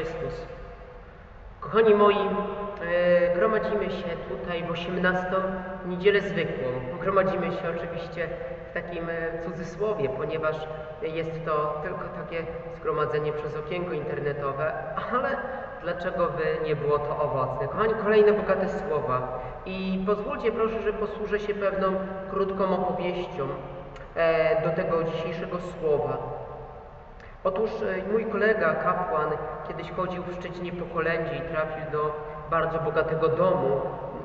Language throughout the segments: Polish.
Chrystus. Kochani moi, e, gromadzimy się tutaj w 18 niedzielę zwykłą. Gromadzimy się oczywiście w takim e, cudzysłowie, ponieważ jest to tylko takie zgromadzenie przez okienko internetowe, ale dlaczego by nie było to owocne? Kochani, kolejne bogate słowa. I pozwólcie proszę, że posłużę się pewną krótką opowieścią e, do tego dzisiejszego słowa. Otóż e, mój kolega, kapłan, kiedyś chodził w Szczecinie po kolędzie i trafił do bardzo bogatego domu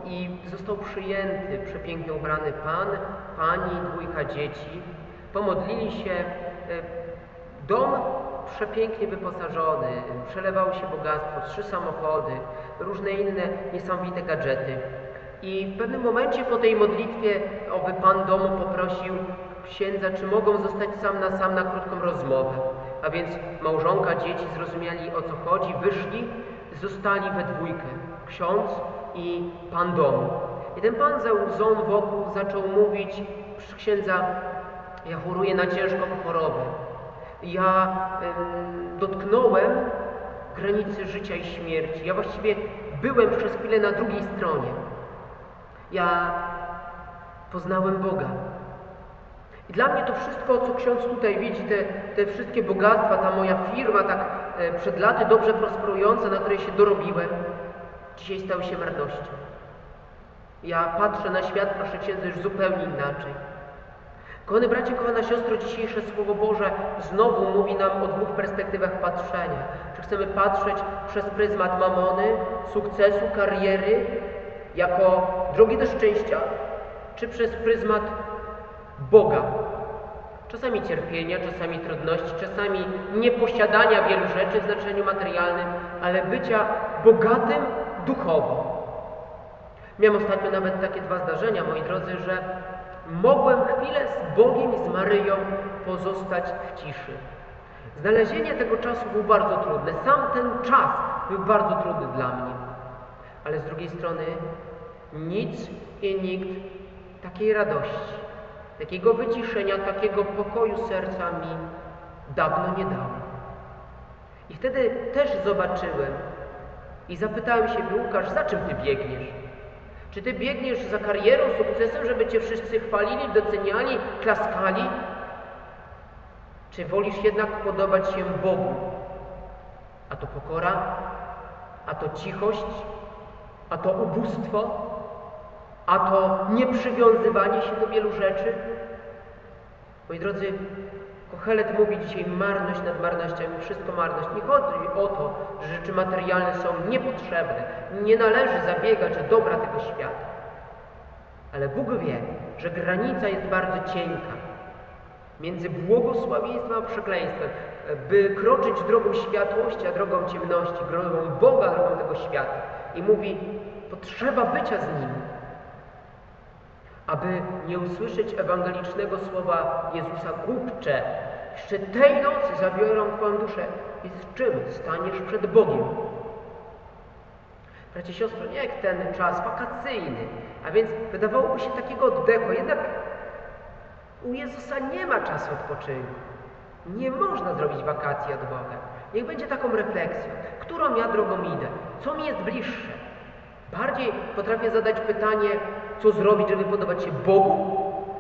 i został przyjęty, przepięknie ubrany pan, pani, dwójka dzieci. Pomodlili się, e, dom przepięknie wyposażony, przelewało się bogactwo, trzy samochody, różne inne niesamowite gadżety. I w pewnym momencie po tej modlitwie owy pan domu poprosił księdza, czy mogą zostać sam na sam na krótką rozmowę. A więc małżonka, dzieci zrozumieli o co chodzi, wyszli, zostali we dwójkę. Ksiądz i pan domu. I ten pan za łzą wokół zaczął mówić, księdza, ja choruję na ciężką chorobę. Ja dotknąłem granicy życia i śmierci. Ja właściwie byłem przez chwilę na drugiej stronie. Ja poznałem Boga. I dla mnie to wszystko, co ksiądz tutaj widzi, te, te wszystkie bogactwa, ta moja firma, tak e, przed laty dobrze prosperująca, na której się dorobiłem, dzisiaj stały się marnością. Ja patrzę na świat, proszę księdza, już zupełnie inaczej. Kochany bracie, kochana siostro, dzisiejsze Słowo Boże znowu mówi nam o dwóch perspektywach patrzenia. Czy chcemy patrzeć przez pryzmat mamony, sukcesu, kariery, jako drogi do szczęścia, czy przez pryzmat Boga. Czasami cierpienia, czasami trudności, czasami nieposiadania wielu rzeczy w znaczeniu materialnym, ale bycia bogatym duchowo. Miałem ostatnio nawet takie dwa zdarzenia, moi drodzy, że mogłem chwilę z Bogiem i z Maryją pozostać w ciszy. Znalezienie tego czasu było bardzo trudne. Sam ten czas był bardzo trudny dla mnie. Ale z drugiej strony nic i nikt takiej radości, takiego wyciszenia, takiego pokoju serca mi dawno nie dał. I wtedy też zobaczyłem i zapytałem się, Łukasz, za czym Ty biegniesz? Czy Ty biegniesz za karierą, sukcesem, żeby Cię wszyscy chwalili, doceniali, klaskali? Czy wolisz jednak podobać się Bogu? A to pokora, a to cichość, a to ubóstwo, a to nieprzywiązywanie się do wielu rzeczy. Moi drodzy, Kochelet mówi dzisiaj marność nad marnościami, wszystko marność. Nie chodzi o to, że rzeczy materialne są niepotrzebne. Nie należy zabiegać o dobra tego świata. Ale Bóg wie, że granica jest bardzo cienka między błogosławieństwem a przekleństwem. By kroczyć drogą światłości, a drogą ciemności, drogą Boga, drogą tego świata. I mówi, potrzeba bycia z Nim aby nie usłyszeć ewangelicznego słowa Jezusa głupcze. Jeszcze tej nocy zabiorą Twoją duszę i z czym staniesz przed Bogiem? Bracie siostro, jak ten czas wakacyjny, a więc wydawałoby się takiego oddechu, jednak u Jezusa nie ma czasu odpoczynku. Nie można zrobić wakacji od Boga. Niech będzie taką refleksją, którą ja drogą idę, co mi jest bliższe. Bardziej potrafię zadać pytanie, co zrobić, żeby podobać się Bogu,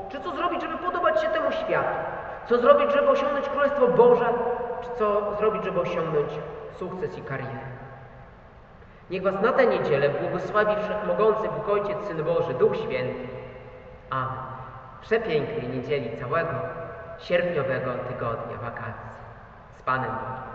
czy co zrobić, żeby podobać się temu światu? Co zrobić, żeby osiągnąć Królestwo Boże, czy co zrobić, żeby osiągnąć sukces i karierę? Niech Was na tę niedzielę błogosławi Wszechmogący Bóg Ojciec, Syn Boży, Duch Święty. Amen. Przepięknej niedzieli całego sierpniowego tygodnia wakacji. Z Panem Bogiem.